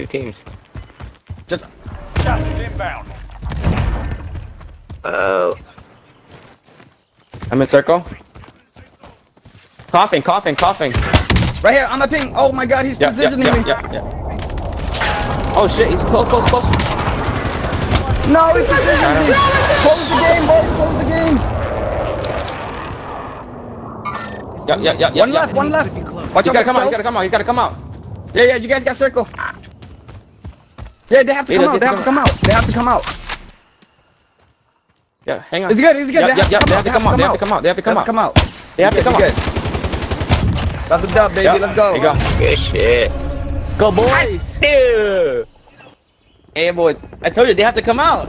two teams. Just Gas is inbound. Oh. I'm in circle. Coughing, coughing, coughing. Right here, I'm a ping. Oh my god, he's Yeah, yeah, positioning yeah, me. yeah, yeah. Oh shit, he's close, close, close. No, he positioned me. Close the game, boys. Close the game. Yeah, yeah, yeah, yeah. One yeah. left, one left. Watch He's out, gotta come out, he's south. gotta come out, he's gotta come out. Yeah, yeah, you guys got circle. Yeah, they have to come out. They have to come out. They have to come out. Yeah, hang on. It's good. It's good. Yeah, They yeah, have yeah, to they have to come out, they have to come out, they have to come out. come out. They have to come out. good. That's a dub, baby. Let's go. There you go. Good shit. Go boys. Hey boy, I told you they have to come out.